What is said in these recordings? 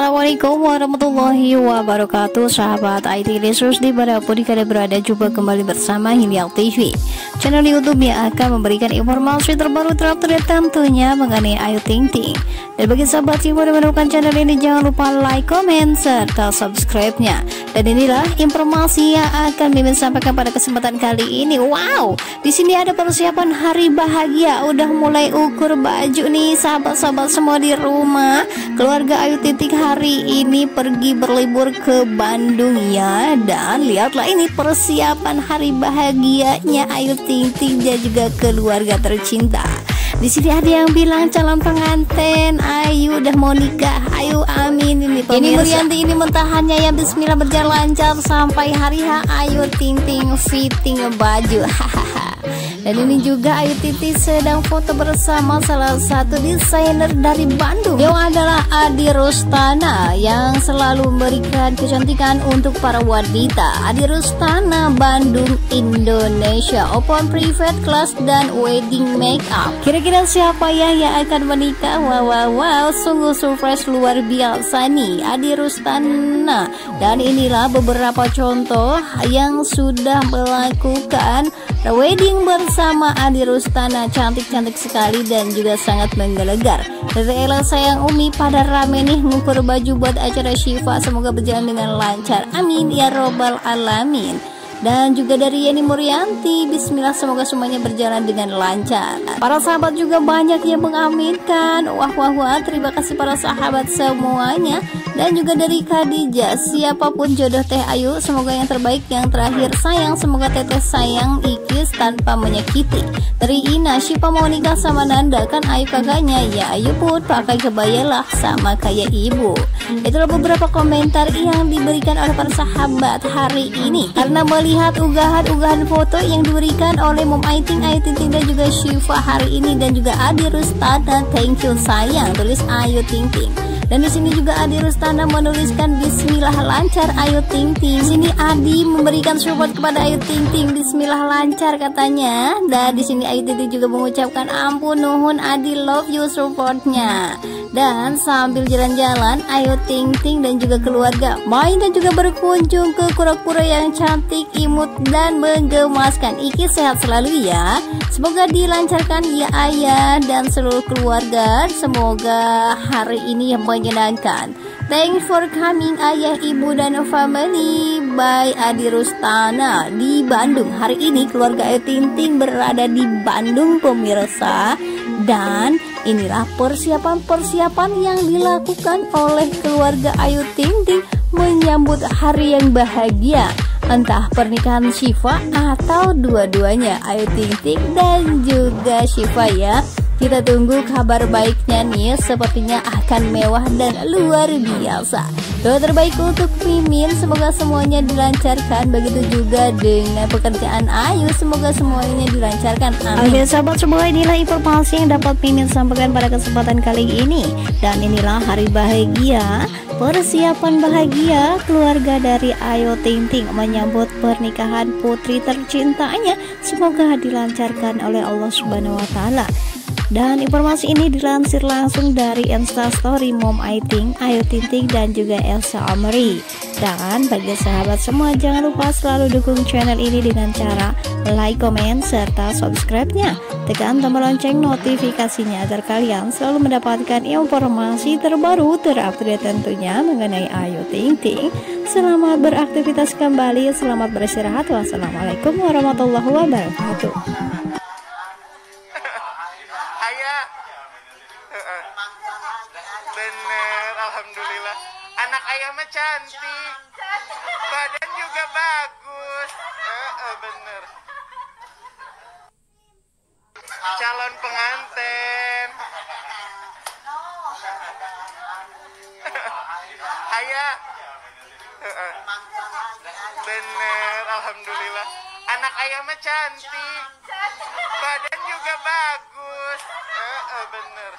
Assalamualaikum warahmatullahi wabarakatuh. Sahabat IT Resource di mana pun kalian berada Jumpa kembali bersama Hilial TV Channel Youtube yang akan memberikan informasi terbaru terupdate tentunya mengenai Ayu Ting Ting. Dan bagi sahabat yang baru menemukan channel ini Jangan lupa like, comment, serta subscribe-nya. Dan inilah informasi yang akan Mimin sampaikan pada kesempatan kali ini. Wow, di sini ada persiapan hari bahagia. Udah mulai ukur baju nih sahabat-sahabat semua di rumah. Keluarga Ayu Ting Ting hari ini pergi berlibur ke Bandung ya dan lihatlah ini persiapan hari bahagianya Ayu Ting Ting dan juga keluarga tercinta. Di sini ada yang bilang calon pengantin Ayu udah mau nikah. Ayu amin ini pemirsa. Ini Murianti ini mentahannya ya Bismillah berjalan lancar sampai hari H Ayu Ting Ting fitting baju. Hahaha. Dan ini juga Ayu Titi sedang foto bersama salah satu desainer dari Bandung yang adalah Adi Rustana yang selalu memberikan kecantikan untuk para wanita. Adi Rustana Bandung Indonesia Open Private Class dan Wedding Makeup. Kira-kira siapa ya yang akan menikah? Wow wow wow sungguh surprise luar biasa nih Adi Rustana. Dan inilah beberapa contoh yang sudah melakukan wedding bersama bersama Adi Rustana cantik-cantik sekali dan juga sangat menggelegar. Dari Ella sayang Umi pada rame nih ngukur baju buat acara Syifa semoga berjalan dengan lancar. Amin ya robbal alamin dan juga dari Yeni Murianti Bismillah semoga semuanya berjalan dengan lancar. Para sahabat juga banyak yang mengaminkan. Wah wah wah terima kasih para sahabat semuanya. Dan juga dari Khadijah siapa pun jodoh Teh Ayu semoga yang terbaik yang terakhir. Sayang semoga Teteh sayang ikis tanpa menyakiti. Dari Ina mau nikah sama Nanda kan Ayu kakaknya ya Ayu pun pakai kebayalah sama kayak ibu. Itulah beberapa komentar yang diberikan oleh para sahabat hari ini. Karena melihat melihat unggahan-unggahan foto yang diberikan oleh Mom Aiting, Aiting dan juga Syifa hari ini dan juga Adi Rustana thank you sayang tulis Ayu Ting Ting dan di sini juga Adi Rustana menuliskan Bismillah lancar Ayu Ting Ting. Sini Adi memberikan support kepada Ayu Ting Ting. Bismillah lancar katanya. Dan di sini Ayu Ting Ting juga mengucapkan ampun nuhun Adi love you supportnya. Dan sambil jalan-jalan Ayu Ting Ting dan juga keluarga main dan juga berkunjung ke kura-kura yang cantik, imut dan menggemaskan. Iki sehat selalu ya. Semoga dilancarkan ya ayah dan seluruh keluarga. Semoga hari ini yang menyenangkan. Thanks for coming ayah, ibu, dan family by Adi Rustana di Bandung. Hari ini keluarga Ayu Ting Ting berada di Bandung pemirsa. Dan inilah persiapan-persiapan yang dilakukan oleh keluarga Ayu Ting Ting menyambut hari yang bahagia entah pernikahan Syifa atau dua-duanya Ayu Ting Ting dan juga Syifa ya kita tunggu kabar baiknya nih, sepertinya akan mewah dan luar biasa. Doa terbaik untuk Mimin, semoga semuanya dilancarkan. Begitu juga dengan pekerjaan Ayu, semoga semuanya dilancarkan. Amin. Oke sahabat semua, inilah informasi yang dapat Mimin sampaikan pada kesempatan kali ini. Dan inilah hari bahagia Persiapan bahagia keluarga dari Ayu Ting Ting menyambut pernikahan putri tercintanya. Semoga dilancarkan oleh Allah Subhanahu wa taala. Dan informasi ini dilansir langsung dari Instastory Mom Aiting, Ayu Tinting dan juga Elsa Amri. Dan bagi sahabat semua jangan lupa selalu dukung channel ini dengan cara like, comment, serta subscribe-nya. Tekan tombol lonceng notifikasinya agar kalian selalu mendapatkan informasi terbaru terupdate tentunya mengenai Ayu Ting Ting. Selamat beraktivitas kembali, selamat beristirahat. Wassalamualaikum warahmatullahi wabarakatuh. Mah cantik. Badan juga bagus. Uh, uh, bener. Calon pengantin. Ayah. Uh, uh. bener alhamdulillah. Anak ayah mah cantik. Badan juga bagus. Uh, uh, bener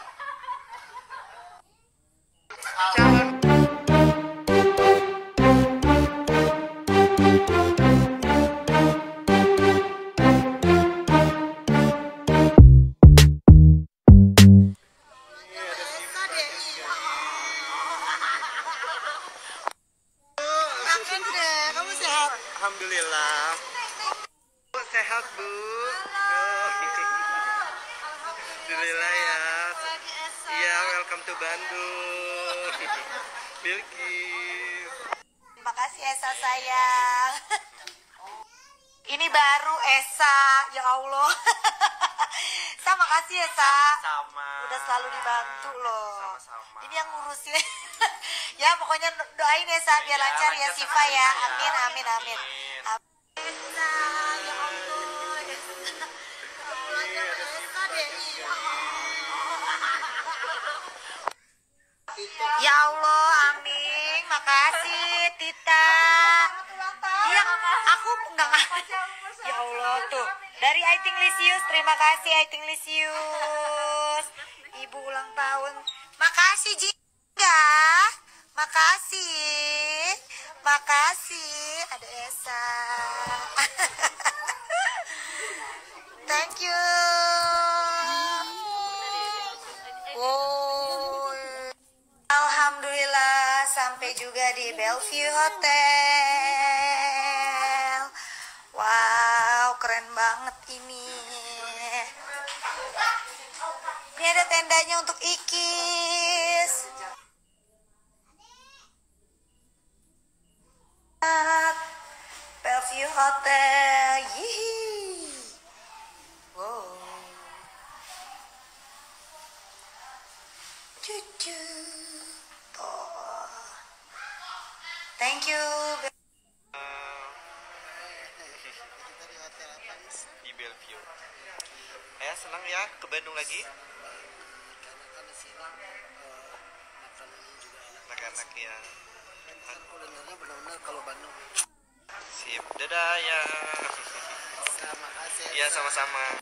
Alhamdulillah ya. Iya, welcome to Bandung. Milky. Terima kasih Esa sayang. Ini baru Esa, ya Allah. Sama kasih Esa. Sama. Udah selalu dibantu loh. Sama-sama. Ini yang ngurusin. ya pokoknya doain ya, Esa biar iya, lancar ya Siva ya. Amin amin amin. amin. Makasih, Tita. Iya, aku enggak Ya Allah tuh. Dari Aiting Lisius, terima kasih Aiting Lisius. Ibu ulang tahun. Makasih Jingga. Makasih. Makasih. Ada Esa. Thank you. Oh. Alhamdulillah juga di Bellevue Hotel. Wow, keren banget ini. Ini ada tendanya untuk Ikis. Bellevue Hotel. Yihi. Di Bellevue. Ya senang ya ke Bandung lagi. Anak-anak ya. kulinernya benar-benar kalau Bandung Sip. Dadah ya. sama kasih Iya sama-sama.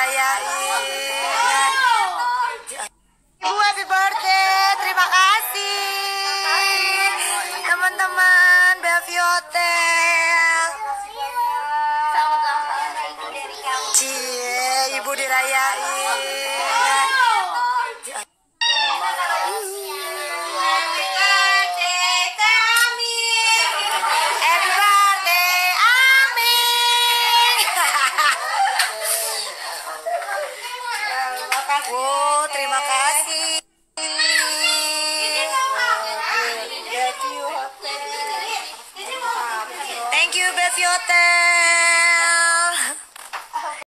Cie, ibu happy birthday, terima kasih teman-teman Bellevue Hotel. Cie, ibu dirayain. Wow, terima kasih.